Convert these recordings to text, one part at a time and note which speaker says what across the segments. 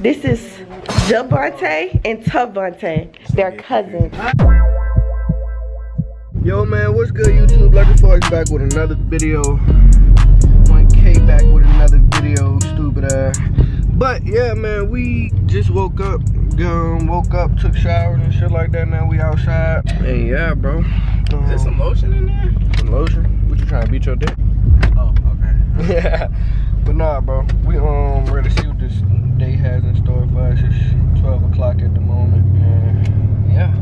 Speaker 1: This is Javante and Tavante. They're cousins.
Speaker 2: Yo man, what's good YouTube? Lucky Fox back with another video. 1K back with another video, stupid ass. But yeah man, we just woke up, um, woke up, took showers and shit like that. Now we outside. And yeah, bro. Um,
Speaker 3: Is there some lotion in there?
Speaker 2: some lotion? What you trying to beat your dick?
Speaker 3: Oh, okay.
Speaker 2: Yeah. But nah, bro. We um ready to see what this day has in store for us. It's 12 o'clock at the moment. And yeah.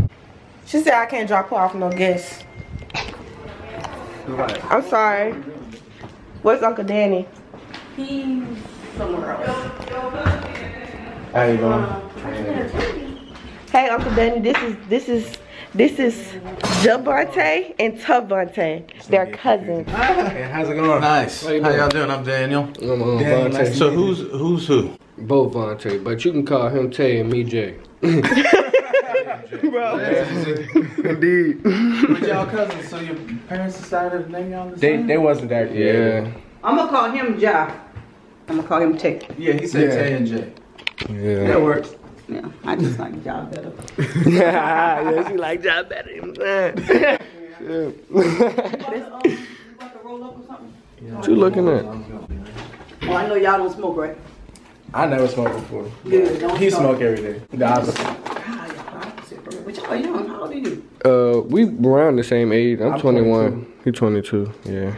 Speaker 1: She said I can't drop her off no guests. I'm sorry. Where's Uncle Danny? He's somewhere else.
Speaker 3: How you doing?
Speaker 1: Hey Uncle Danny, this is this is this is Javante and Tavante. They're cousins.
Speaker 3: Hey, how's it going? Nice. How y'all doing? I'm Daniel.
Speaker 2: I'm um,
Speaker 3: Daniel,
Speaker 2: Vontae.
Speaker 3: nice So who's who's who?
Speaker 2: Both Vontae, but you can call him Tay and me Jay. Indeed.
Speaker 3: But y'all cousins, so your parents decided to name y'all the
Speaker 4: They
Speaker 3: same?
Speaker 4: they wasn't that creative.
Speaker 2: Yeah.
Speaker 5: I'm gonna call him Ja. I'm gonna call him Tick.
Speaker 3: Yeah, he said
Speaker 2: Yeah.
Speaker 3: Tay and Jay.
Speaker 2: Yeah.
Speaker 3: That works.
Speaker 5: Yeah, I just like Ja better.
Speaker 2: yeah, she like job better. You know what I'm saying? What you looking at?
Speaker 5: Oh, I know y'all don't smoke, right?
Speaker 4: I never smoked before.
Speaker 5: Good. Don't
Speaker 4: He
Speaker 5: smoke.
Speaker 4: smoke every day. The opposite.
Speaker 5: Yeah, opposite from me. But y'all young. How old are you?
Speaker 2: Uh, we around the same age. I'm,
Speaker 4: I'm
Speaker 2: 21. He 22. Yeah.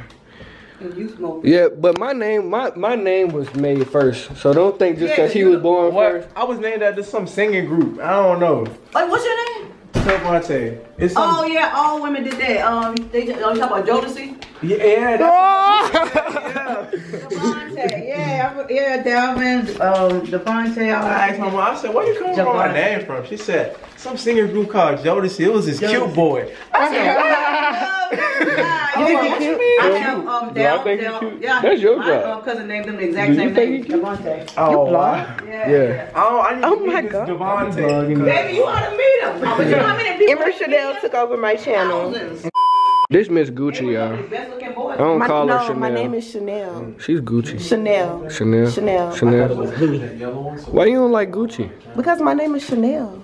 Speaker 5: And you smoke.
Speaker 2: Yeah, but my name, my my name was made first. So don't think just
Speaker 5: Yeah,
Speaker 2: because he
Speaker 5: you-
Speaker 2: was born first.
Speaker 4: I was named after some singing group. I don't know.
Speaker 5: Like, what's your name?
Speaker 4: Tavante. It's some.
Speaker 5: Oh yeah, all women did that. Um, they just, oh, you talk about Jodeci.
Speaker 4: Yeah, yeah, that's
Speaker 5: Devontae, yeah, I- yeah, Dalvin, um, Devontae.
Speaker 4: I asked my mom, I said, where you coming from my
Speaker 5: Javante.
Speaker 4: name from? She said, some singer group called Jodeci. It was this cute boy.
Speaker 5: I
Speaker 2: You think he cute?
Speaker 5: I have um,
Speaker 2: Do I
Speaker 5: Dal,
Speaker 2: think
Speaker 5: Dal,
Speaker 2: cute?
Speaker 5: yeah.
Speaker 2: That's your
Speaker 5: my,
Speaker 2: job.
Speaker 5: uh, cousin named them the exact
Speaker 2: you
Speaker 5: same name,
Speaker 2: he cute?
Speaker 5: Devontae.
Speaker 4: Oh,
Speaker 1: blind?
Speaker 5: Yeah.
Speaker 2: Yeah.
Speaker 4: Oh, I need
Speaker 1: Oh
Speaker 4: to meet
Speaker 1: my
Speaker 4: this
Speaker 1: God.
Speaker 4: Devontae.
Speaker 5: Baby, you ought to meet him. Oh, but you know how many people?
Speaker 1: Emary Chanel took over my channel.
Speaker 5: Thousands.
Speaker 2: This Miss Gucci, y'all.
Speaker 5: Best.
Speaker 2: I don't
Speaker 1: My,
Speaker 2: call her
Speaker 1: no,
Speaker 2: Chanel.
Speaker 1: my name is Chanel. Mm.
Speaker 2: She's Gucci.
Speaker 1: Chanel.
Speaker 2: Chanel.
Speaker 1: Chanel.
Speaker 2: Chanel. Why you don't like Gucci?
Speaker 1: Because my name is Chanel.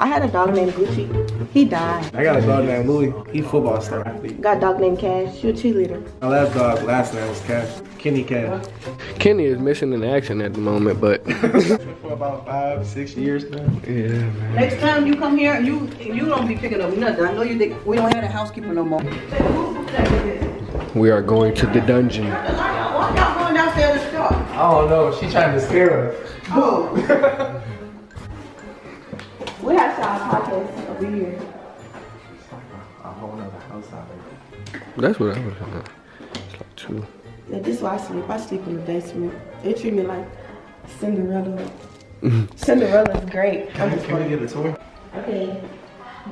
Speaker 1: I had a dog named Gucci. He died.
Speaker 4: I got a dog named Louis. He football star athlete.
Speaker 1: Got a dog named Cash. She a cheerleader.
Speaker 4: My last dog, last name was Cash. Kenny Cash.
Speaker 2: Kenny is missing in action at the moment, but
Speaker 4: For about five, six years now.
Speaker 2: yeah, man.
Speaker 5: Next time you come here, you you don't be picking up nothing. I know you think we don't have a housekeeper no more.
Speaker 2: We are going to the dungeon.
Speaker 5: Why y'all going downstairs to start?
Speaker 4: I don't know. She trying to scare us.
Speaker 1: We have our podcast over here.
Speaker 4: A whole nother house out there.
Speaker 2: That's what I was saying. It's like two.
Speaker 1: Yeah, this is why I sleep. I sleep in the basement. They treat me like Cinderella. Cinderella's great. I'm
Speaker 4: Can,
Speaker 1: just
Speaker 4: we- can we get a tour?
Speaker 1: Okay.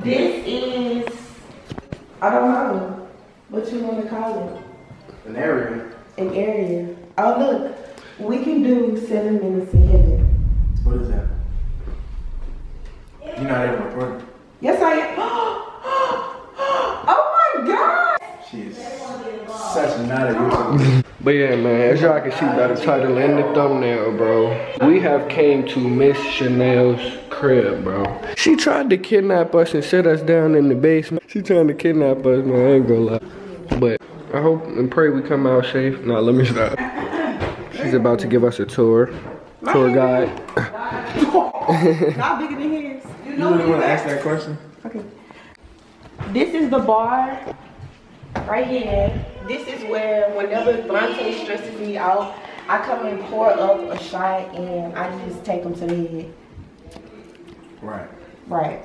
Speaker 1: This is I don't know what you want to call it.
Speaker 4: An area.
Speaker 1: An area. Oh look, we can do seven minutes in heaven.
Speaker 4: What is that? You're not even recording.
Speaker 1: Yes, I am. oh my God!
Speaker 4: She is such a not a YouTuber.
Speaker 2: But yeah, man, as y'all can see by the title and the thumbnail, bro, we have came to Miss Chanel's crib, bro. She tried to kidnap us and set us down in the basement. She trying to kidnap us, man. I ain't gonna lie. But I hope and pray we come out safe. Nah, let me stop. She's about to give us a tour. Tour guide.
Speaker 1: Not bigger than his. You
Speaker 4: You
Speaker 1: know
Speaker 4: really want to ask that question?
Speaker 1: Okay. This is the bar right here. This is where whenever Bronte stresses me out, I come and pour up a shot and I just take him to the head.
Speaker 4: Right.
Speaker 1: Right.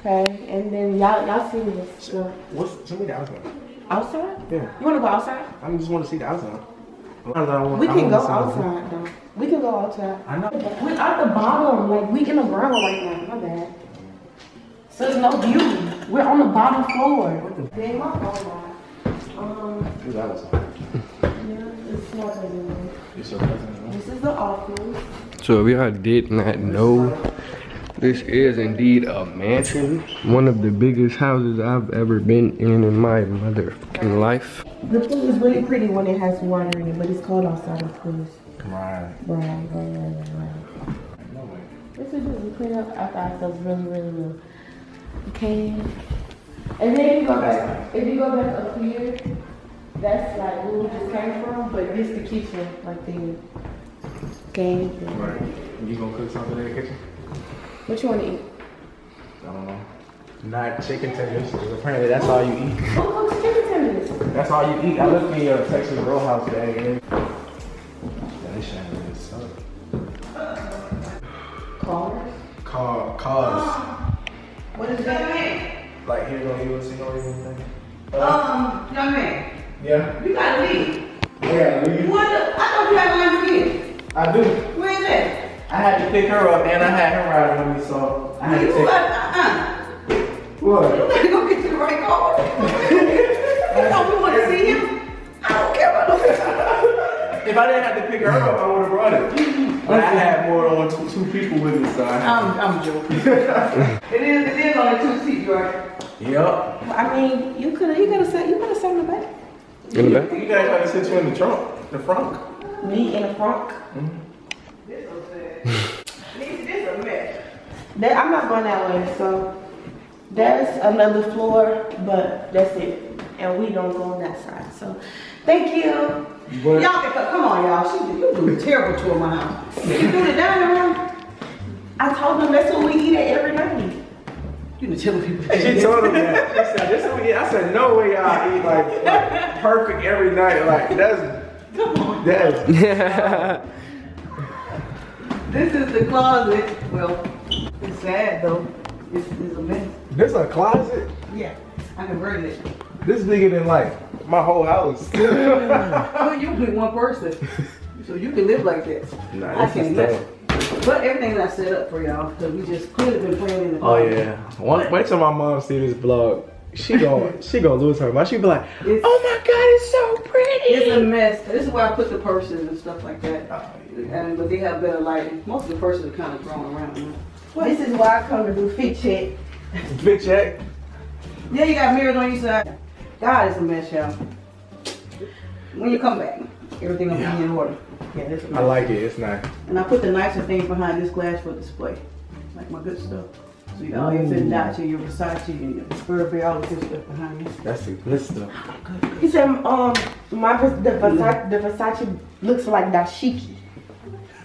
Speaker 1: Okay. And then y'all y'all see this so,
Speaker 4: What's, show me the outside.
Speaker 1: Outside?
Speaker 4: Yeah.
Speaker 1: You wanna go outside?
Speaker 4: I just want to see the outside. Sometimes I want-
Speaker 1: We
Speaker 4: I
Speaker 1: can go
Speaker 4: wanna see the-
Speaker 1: outside though. We can go outside.
Speaker 4: I know.
Speaker 1: We're at the bottom, like we in the ground right now. My bad. So there's no view. We're on the bottom floor. Dang, my phone. Um,
Speaker 4: Who's outside?
Speaker 1: yeah, it's not gonna be good.
Speaker 4: It's your cousin.
Speaker 1: This is the office.
Speaker 2: So we y'all did not know, this is indeed a mansion. One of the biggest houses I've ever been in in my motherfucking life.
Speaker 1: The pool is really pretty when it has water in it, but it's cold outside, of course.
Speaker 4: Right.
Speaker 1: Right, right, right, right, right.
Speaker 4: No way.
Speaker 1: This is just clean up after ourselves really, really well. Okay. And then if you go back, if you go back up here, that's like where we just came from, but this is the kitchen right there. Okay.
Speaker 4: Right. You gonna cook something in the kitchen?
Speaker 1: What you want to eat?
Speaker 4: I don't know. Not chicken tenders. 'cause Apparently that's all you eat.
Speaker 1: Oh, cook chicken tenders.
Speaker 4: That's all you eat. I looked in your Texas Roadhouse bag and
Speaker 5: I
Speaker 4: didn't have to pick her up, I would have brought it. But I had more than two, two people with me, so I
Speaker 5: I'm, I'm joking. it is, it is only two seats, right?
Speaker 4: Yep.
Speaker 1: I mean, you could have, you could have sat, you could have sat in the back.
Speaker 2: In the back?
Speaker 4: You guys got to sit you in the trunk, the front.
Speaker 1: Me in the front. Mm-hmm.
Speaker 5: This so sad. this, this a mess.
Speaker 1: That, I'm not going that way, so that's another floor, but that's it. And we don't go on that side, so thank you.
Speaker 4: But
Speaker 5: Y'all can come, come on, y'all. She, you do a terrible tour of my house. You do the dining room.
Speaker 1: I told them that's what we eat at every night.
Speaker 5: You done telling people.
Speaker 4: she told him that. She said, this is what we eat. I said, no way y'all eat like, like perfect every night. Like, that's, that's,
Speaker 5: This is the closet. Well, it's sad though. It's, it's a mess.
Speaker 4: this a closet?
Speaker 5: Yeah, I converted it.
Speaker 4: This bigger than like my whole house.
Speaker 5: Well, you be one person, so you can live like that.
Speaker 4: Nah,
Speaker 5: I
Speaker 4: this
Speaker 5: can't
Speaker 4: is
Speaker 5: live.
Speaker 4: tough.
Speaker 5: But everything's not set up for y'all because we just clearly been playing in the.
Speaker 4: Oh yeah. One, wait till my mom see this vlog. She gonna she gonna lose her mind. She be like,
Speaker 5: It's-
Speaker 4: oh my god, it's so pretty.
Speaker 5: It's a mess. This is where I put the purses and stuff like that.
Speaker 4: Oh,
Speaker 5: And but they have better lighting. Most of the purses are kind of thrown around. you.
Speaker 1: This is why I come to do fit check.
Speaker 4: Fit check.
Speaker 5: Yeah, you got mirrors on each side. God, it's a mess, y'all. When you come back, everything will be in order. Yeah, it's a.
Speaker 4: I like it. It's nice.
Speaker 5: And I put the nicer things behind this glass for display, like my good stuff. So you got all your Fibonacci, your Versace, and your Burberry, all the good stuff behind you.
Speaker 4: That's the good stuff.
Speaker 1: He said, um, my the Versace, the Versace looks like dashiki.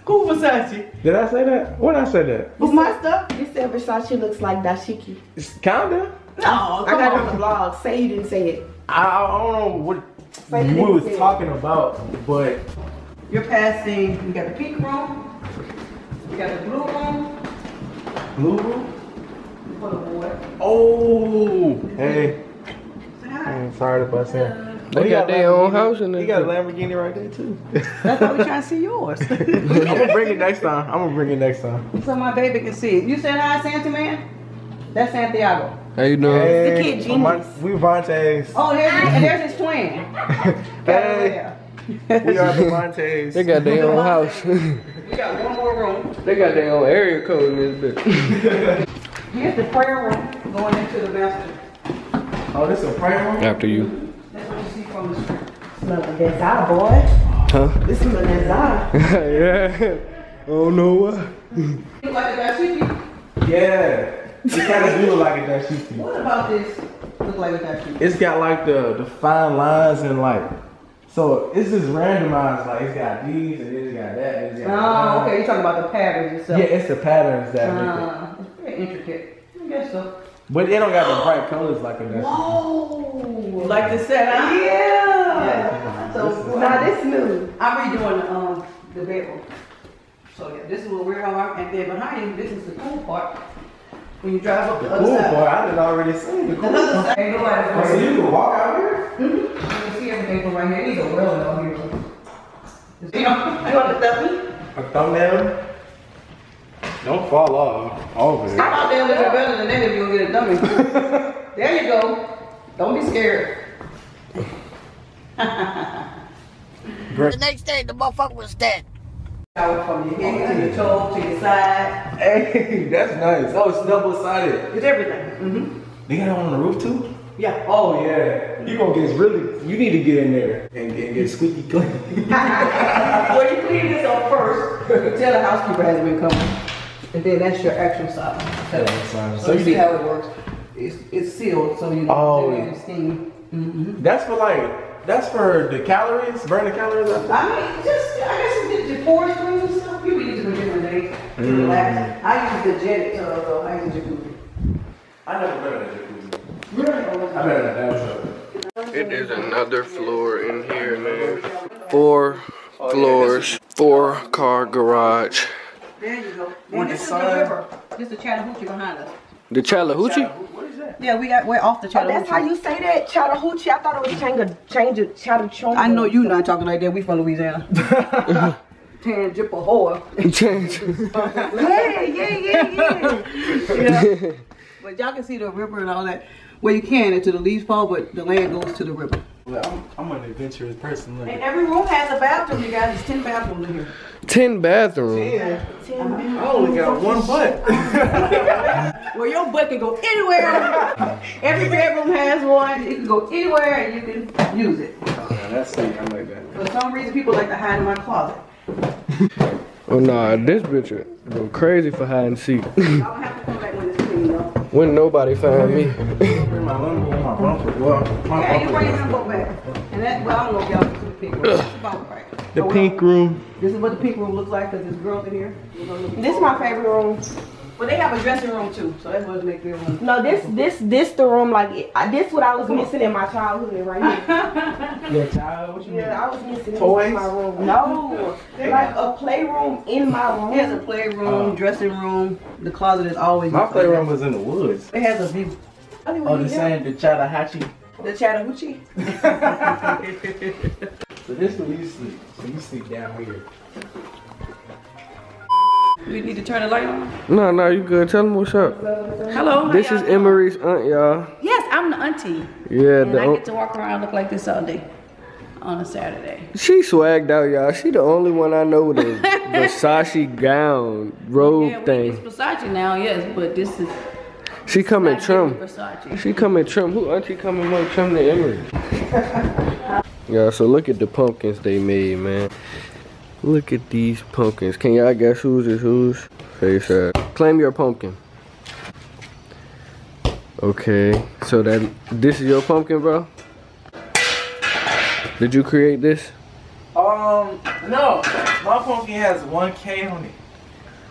Speaker 5: Who Versace?
Speaker 4: Did I say that? When I said that?
Speaker 5: Who's my stuff?
Speaker 1: He said Versace looks like dashiki.
Speaker 4: It's kinda.
Speaker 5: No,
Speaker 1: I
Speaker 5: come
Speaker 1: got it
Speaker 5: on.
Speaker 1: on the blog. Say you didn't say it.
Speaker 4: I, I don't know what
Speaker 1: Say
Speaker 4: we
Speaker 1: you
Speaker 4: was
Speaker 1: didn't it.
Speaker 4: talking about, but
Speaker 5: You're passing. You got the pink room. You got the blue room
Speaker 4: blue room.
Speaker 5: for the boy.
Speaker 4: Oh, hey.
Speaker 5: Say hi.
Speaker 4: I'm sorry to bust in.
Speaker 2: They
Speaker 4: He
Speaker 2: got their own house in
Speaker 4: He
Speaker 2: there.
Speaker 4: got a Lamborghini right there too.
Speaker 5: That's why we trying to see yours.
Speaker 4: I'm gonna bring it next time. I'm gonna bring it next time.
Speaker 5: so my baby can see it. You said hi, Santa Man? That's Santiago.
Speaker 2: How you doing?
Speaker 1: The kid
Speaker 4: I'm we Vontae's.
Speaker 5: Oh, there's, and there's his twin.
Speaker 4: Hey, we are the Vontae's.
Speaker 2: They got their own house.
Speaker 5: We got one more room.
Speaker 2: they got their own area code in this bitch.
Speaker 5: Here's the prayer room going into the master.
Speaker 4: Oh, this is a prayer room?
Speaker 2: After you.
Speaker 5: That's what you see from the street.
Speaker 1: Smell like that eye, boy.
Speaker 2: Huh?
Speaker 1: This smell oh, like that eye.
Speaker 2: yeah. I don't know why.
Speaker 5: Look like a.
Speaker 4: Yeah. It kind of do look like a dashiki.
Speaker 5: What about this? Look like a dashiki.
Speaker 4: It's got like the, the fine lines and like, so it's just randomized. Like it's got these and it's got that. And it's got
Speaker 5: Oh,
Speaker 4: that.
Speaker 5: okay. You're talking about the patterns itself.
Speaker 4: Yeah, it's the patterns that make it.
Speaker 5: Uh, it's very intricate. I guess so.
Speaker 4: But they don't got the bright colors like a dashiki.
Speaker 5: Whoa! Like the set, huh?
Speaker 1: Yeah.
Speaker 5: Yeah. So
Speaker 1: Now this new.
Speaker 5: I'm redoing the, um, the bedroom. So yeah, this is what we're on, and then behind you, this is the cool part. When you drive up the,
Speaker 4: The
Speaker 5: other
Speaker 4: cool
Speaker 5: side.
Speaker 4: part, I did already see the
Speaker 5: The
Speaker 4: cool
Speaker 5: other
Speaker 4: part.
Speaker 5: side, ain't nobody
Speaker 4: Oh, so you can walk out here? Mhm.
Speaker 5: You can see everything from right here. These are well down here. You know,
Speaker 1: You want the dummy?
Speaker 4: A thumbnail? Don't fall off over
Speaker 5: I'm
Speaker 4: it.
Speaker 5: out there looking better than that if you gonna get a dummy. there you go. Don't be scared.
Speaker 6: The next day, the motherfucker was dead.
Speaker 5: Shower from your head to your toe to your side.
Speaker 4: Hey, that's nice. Oh, it's double sided.
Speaker 5: It's everything. Mm-hmm.
Speaker 4: They got it on the roof too?
Speaker 5: Yeah.
Speaker 4: Oh yeah. You gonna get really you need to get in there and, and get squeaky clean.
Speaker 5: well, you clean this up first. You tell the housekeeper has been coming. And then that's your actual size.
Speaker 4: Yeah.
Speaker 5: So
Speaker 4: So
Speaker 5: you
Speaker 4: you
Speaker 5: see
Speaker 4: see,
Speaker 5: how it works. It's, it's sealed, so you know
Speaker 4: Oh.
Speaker 5: it's steam. Mm-hmm.
Speaker 4: that's for like, that's for the calories, burn the calories up.
Speaker 5: I mean, just, I guess it's the porous things and stuff. You can use it for different days to
Speaker 4: Mm.
Speaker 5: relax. I use the jet tub, though. I use the jacuzzi.
Speaker 4: I never been in a jacuzzi.
Speaker 5: Really?
Speaker 4: I been in a bathtub.
Speaker 2: It is another floor in here, man. Four floors, four car garage.
Speaker 5: There you go.
Speaker 4: With
Speaker 5: And
Speaker 4: the
Speaker 5: this is
Speaker 4: sun.
Speaker 5: the river. This is the Chattahoochee behind us.
Speaker 2: The Chattahoochee?
Speaker 4: What is that?
Speaker 5: Yeah, we got, we're off the
Speaker 1: Oh, that's how you say that, Chattahoochee. I thought it was Changa, change of Chattahoochee.
Speaker 5: I know you not talking like that. We from Louisiana. Tangipahoa.
Speaker 2: Change.
Speaker 1: Yeah, yeah, yeah, yeah.
Speaker 5: yeah. But y'all can see the river and all that. Well, you can until the leaves fall, but the land goes to the river.
Speaker 4: Well, I'm, I'm an adventurous person. Look.
Speaker 5: And every room has a bathroom, you guys. There's 10 bathrooms in here.
Speaker 2: Ten bathrooms.
Speaker 4: Yeah. I only got one butt.
Speaker 5: Well, your butt can go anywhere. every bedroom has one. It can go anywhere and you can use it.
Speaker 4: Oh, that's sweet. I like that.
Speaker 5: For some reason, people like to hide in my closet.
Speaker 2: Oh nah, this bitch go crazy for hide and seek.
Speaker 5: I don't have to come back when it's clean, though.
Speaker 2: when nobody find me.
Speaker 4: Bring my lumber, my bumper. Well, my
Speaker 5: Yeah, you bring them both back. And that, well, I don't know if y'all can see the pink room. Right.
Speaker 4: The pink room.
Speaker 5: This is what the pink room looks like because there's girls in here. We're gonna look-
Speaker 1: This is my favorite room.
Speaker 5: But they have a dressing room too, so that's what makes their room.
Speaker 1: No, this, this, this the room. Like it- I, this what I was missing in my childhood right here.
Speaker 4: Your child? What you
Speaker 1: Yeah, I was missing this
Speaker 4: Toys?
Speaker 1: in my room. No, like a playroom in my room.
Speaker 5: It has a playroom, oh. dressing room. The closet is always.
Speaker 4: My playroom was in the woods.
Speaker 5: It has a view.
Speaker 4: Oh, the same, the Chattahoochee.
Speaker 5: The Chattahoochee.
Speaker 4: So this is where you sleep. So you sleep down here.
Speaker 5: We need to turn the light on.
Speaker 2: No, no, you good. Tell them what's up.
Speaker 5: Hello.
Speaker 2: This is? Emary's aunt, y'all.
Speaker 5: Yes, I'm the auntie,
Speaker 2: Yeah,
Speaker 5: and I get to walk around look like this all day on a Saturday.
Speaker 2: she swagged out, y'all. She the only one I know with a Versace gown, robe
Speaker 5: Yeah,
Speaker 2: thing.
Speaker 5: it's Versace now, yes, but this is
Speaker 2: She
Speaker 5: coming
Speaker 2: trim. She coming in trim. Who auntie coming more trim than Emary? yeah, so look at the pumpkins they made, man. Look at these pumpkins. Can y'all guess whose is whose? Face up. Claim your pumpkin. Okay, so that this is your pumpkin, bro. Did you create this?
Speaker 4: Um, no. My pumpkin has 1K on it.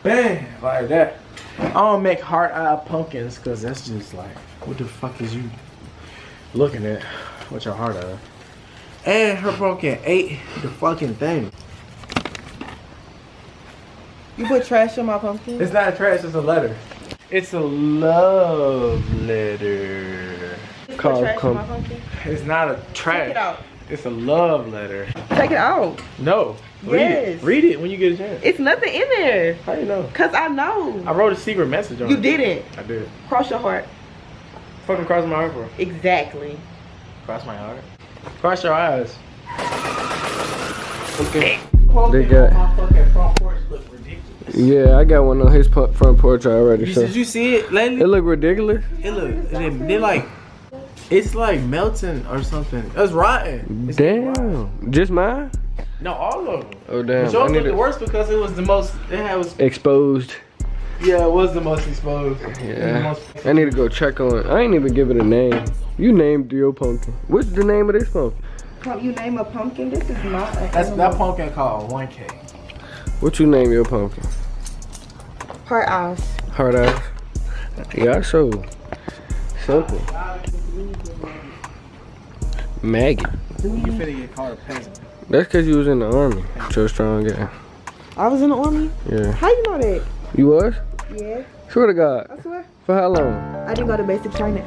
Speaker 4: Bang, like that. I don't make heart eye pumpkins because that's just like, what the fuck is you looking at? What's your heart eye? And her pumpkin ate the fucking thing.
Speaker 1: You put trash in my pumpkin.
Speaker 4: It's not trash, it's a letter. It's a love letter.
Speaker 1: You put
Speaker 2: Called
Speaker 1: trash on my pumpkin.
Speaker 4: It's not a trash.
Speaker 1: Take it out.
Speaker 4: It's a love letter.
Speaker 1: Take it out.
Speaker 4: No. Read
Speaker 1: Yes.
Speaker 4: it. Read it when you get a chance.
Speaker 1: It's nothing in there.
Speaker 4: How you know?
Speaker 1: Cause I know.
Speaker 4: I wrote a secret message on
Speaker 1: You
Speaker 4: it.
Speaker 1: didn't.
Speaker 4: I did.
Speaker 1: Cross your heart.
Speaker 4: Fucking cross my heart for.
Speaker 1: Exactly.
Speaker 4: Cross my heart. Cross your eyes.
Speaker 2: Okay.
Speaker 5: Pumpkin
Speaker 2: They got- Yeah, I got one on his front porch already.
Speaker 4: You,
Speaker 2: So
Speaker 4: did you see it lately?
Speaker 2: it look ridiculous.
Speaker 4: It look. They, they like. It's like melting or something. It's rotten. It's rotten.
Speaker 2: Damn, just mine?
Speaker 4: No, all of them.
Speaker 2: Oh
Speaker 4: But
Speaker 2: damn,
Speaker 4: yours
Speaker 2: I
Speaker 4: looked the worst because it was the most. It had was.
Speaker 2: exposed.
Speaker 4: Yeah, it was the most exposed. It was the
Speaker 2: Yeah,
Speaker 4: most-
Speaker 2: I need to go check on. It. I ain't even give it a name. You named your pumpkin. What's the name of this pumpkin?
Speaker 1: Pump- You name a pumpkin. This is not. an
Speaker 4: That's
Speaker 1: animal.
Speaker 4: that pumpkin called 1K.
Speaker 2: What you name your pumpkin?
Speaker 1: Heart eyes.
Speaker 2: Hard eyes. Yeah, so simple. Maggie.
Speaker 4: You finna get called a peasant.
Speaker 2: That's cause you was in the army. So strong guy.
Speaker 1: I was in the army.
Speaker 2: Yeah.
Speaker 1: How you know that?
Speaker 2: You was?
Speaker 1: Yeah,
Speaker 2: Swear to God.
Speaker 1: I swear.
Speaker 2: For how long?
Speaker 1: I didn't go to basic training.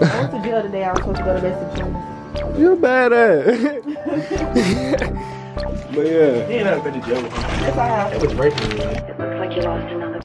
Speaker 1: I went to jail today. I was supposed to go to basic training.
Speaker 2: You're badass. but yeah.
Speaker 4: He ain't never been to jail.
Speaker 1: Yes, I have.
Speaker 4: It was raping me.
Speaker 7: It looks like you lost another.